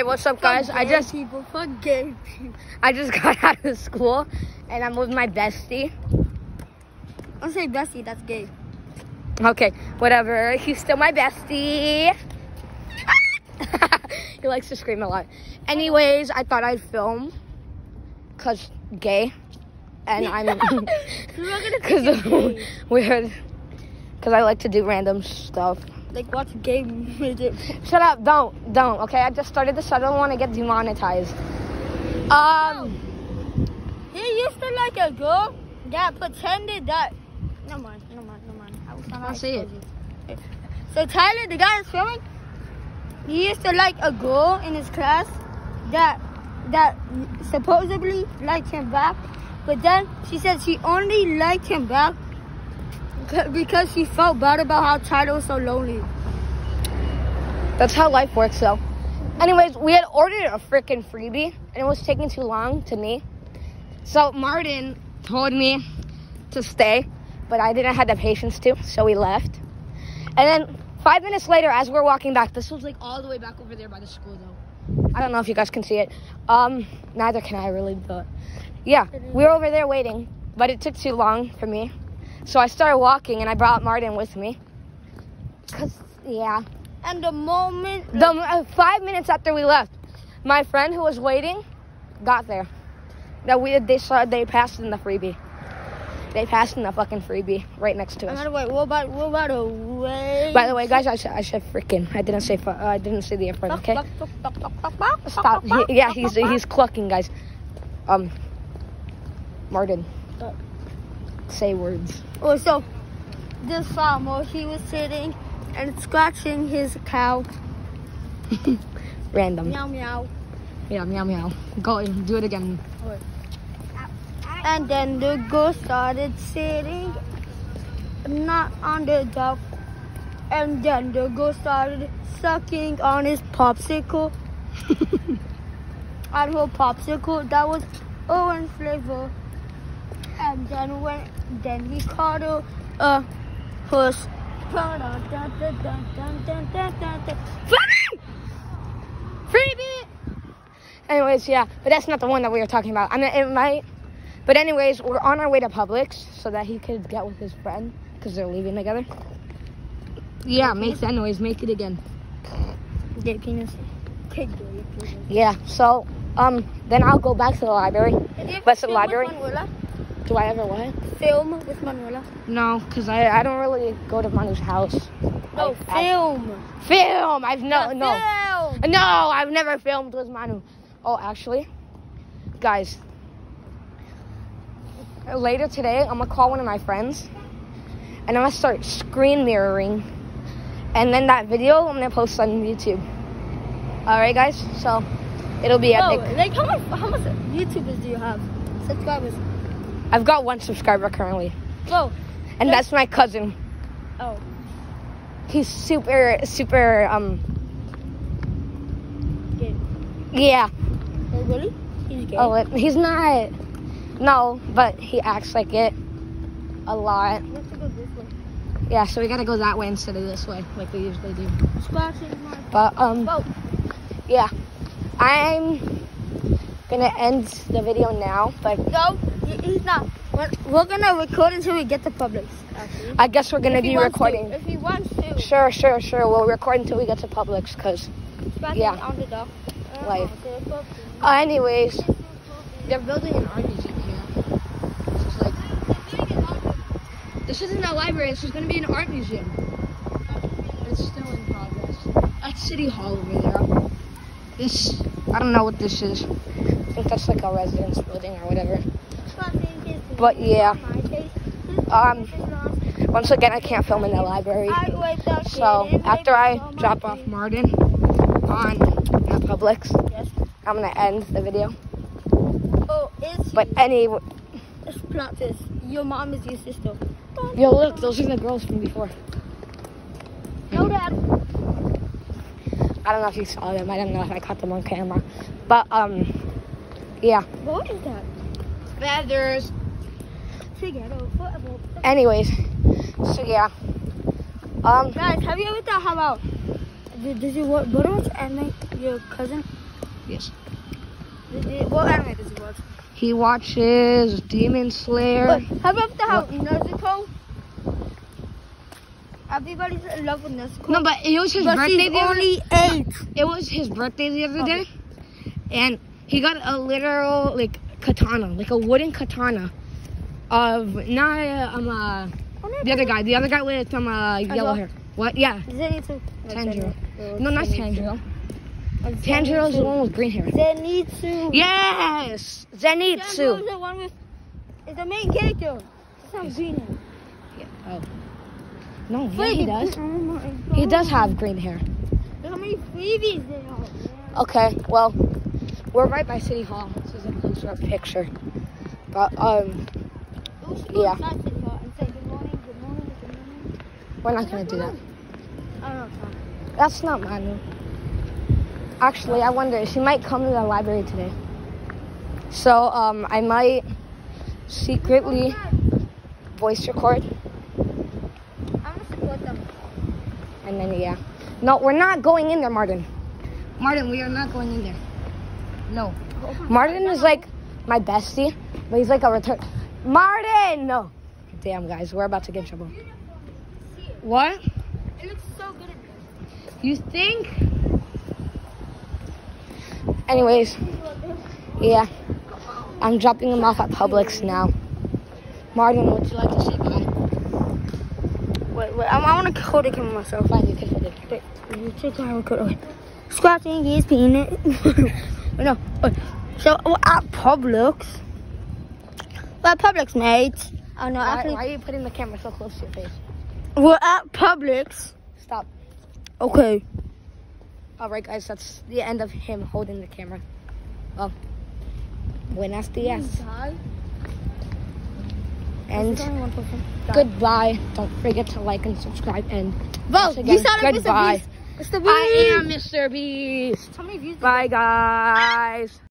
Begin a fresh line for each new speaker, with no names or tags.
right, what's up, guys? I just
people, fuck gay people.
I just got out of school, and I'm with my bestie.
Don't say bestie, that's gay.
Okay, whatever. He's still my bestie. he likes to scream a lot. Anyways, I thought I'd film, cause gay, and I'm
We're
cause
think it's
weird, cause I like to do random stuff.
Like watch gay midget.
Shut up! Don't, don't. Okay, I just started this. I don't want to get demonetized. Um,
He used to like a girl that pretended that. No mind, no mind, no mind. I was trying to
I'll say it.
So Tyler, the guy that's filming, he used to like a girl in his class that that supposedly liked him back, but then she said she only liked him back because she felt bad about how Tyler was so lonely.
That's how life works, though. Anyways, we had ordered a freaking Freebee, and it was taking too long to me. So Martin told me to stay, but I didn't have the patience to, so we left. And then five minutes later, as we're walking back, this was like all the way back over there by the school, though. I don't know if you guys can see it. Um, neither can I really, but yeah, we were over there waiting, but it took too long for me. So I started walking, and I brought Martin with me. Cause yeah.
And the moment
The uh, five minutes after we left, my friend who was waiting got there. That we they saw they passed in the Freebee. They passed in the fucking Freebee right next to us.
gonna wait. What about what about a way?
By the way, guys, I said I said freaking. I didn't say fu- uh, I didn't say the F word. Okay, stop. He, yeah, he's he's clucking, guys. Um, Martin. Say words.
Oh, so this farmer, he was sitting and scratching his cow.
Random.
Meow meow.
Yeah, meow meow. Go do it again.
And then the girl started sitting not on the dog. And then the girl started sucking on his popsicle. on her popsicle that was orange flavor. And then when then he called her a puss.
Freebee! Anyways, yeah, but that's not the one that we were talking about. I mean, it might. But anyways, we're on our way to Publix so that he could get with his friend because they're leaving together. Yeah, make that noise. Make it again. Yeah. So, um, then I'll go back to the library. What's the library? Do I ever what?
Film with Manuela.
No, because I, I don't really go to Manu's house.
Oh, no,
I- I-
film.
Film. I've no no
Film.
no. I've never filmed with Manu. Oh, actually, guys. Later today, I'm gonna call one of my friends, and I'm gonna start screen mirroring, and then that video I'm gonna post on YouTube. All right, guys. So it'll be
Oh,
epic.
like how much how much YouTubers do you have? Subscribers.
I've got one subscriber currently,
Oh,
and that's my cousin.
oh.
He's super super um
Gay.
yeah.
Oh, really? He's gay.
Oh, it, he's not. No, but he acts like it a lot.
We have to go this way.
Yeah, so we gotta go that way instead of this way, like we usually do. But um,
Oh,
yeah, I'm gonna end the video now. But
no, he's not. We're, we're gonna record until we get to Publix. Actually.
I guess we're gonna
If
be
wants to.
recording.
If he wants to.
Sure, sure, sure. We'll record until we get to Publix, cause.
Scratching
Yeah.
on the dog. Uh,
Life.
on the puppy.
Uh, anyways, they're building an art museum here. This is like. This isn't a library. This is gonna be an art museum. It's still in progress. That's City Hall over there. This, I don't know what this is. I think that's like a residence building or whatever.
Scratching his
But yeah. Um, Once again, I can't film in the library.
I wake up
So after I drop off
face.
Martin on at Publix, I'm gonna end the video.
Oh,
But any,
It's plot twist. Your mom is your sister.
yo, look, those are the girls from before.
No, Dad.
I don't know if you saw them. I don't know if I caught them on camera. But um, yeah.
What is that?
Feathers. Anyways, so yeah. Um,
Guys, have you ever thought how about did, did you what was Emma, your cousin?
Yes.
What anime does he watch?
He watches Demon Slayer.
But how about the how Nezuko? Everybody's in love with Nezuko.
No, but it was his
but
birthday other
only eight.
It was his birthday the other day, and he got a literal like katana, like a wooden katana, of not uh, um uh, the other guy, the other guy with um uh, yellow hair. What? Yeah,
Zenitsu.
Tanjiro. No, not Tanjiro. is the one with green hair.
Zenitsu.
Yes, Zenitsu.
the one with. Is the main character. Green hair.
Yeah. Oh. No, yeah, he does.
Oh
He does have green hair.
Look how many Freebees are.
Okay, well, we're right by City Hall. This is a closer up picture. But um,
We should go
Yeah. we're not gonna do that.
I don't know. Tom.
That's not Manu. Actually, I wonder. She might come to the library today. So um, I might secretly voice record,
I'm gonna support them.
and then yeah. No, we're not going in there, Martin. Martin, we are not going in there. No. Martin is like my bestie, but he's like a return. Martin, no. Damn, guys, we're about to get in trouble. What?
It looks so good.
You think? Anyways, yeah. I'm dropping him off at Publix now. Martin, would you like to say bye?
Wait, wait. I, I want to hold the camera myself.
Fine, you can hold it.
Wait, you take the camera. Okay. Scratching his peanut. no. Wait. So we're at Publix. We're at Publix, mate. Oh no,
Why,
actually,
why are you putting the camera so close to your face?
we're at Publix.
Stop.
Okay.
All right, guys, that's the end of him holding the camera. Well, buenas dias. And goodbye. Don't forget to like and subscribe. And
Vote.
again,
you sound like
goodbye.
Mr. Beast. Mr. Beast.
I am Mr. Beast.
How many views?
Bye, guys.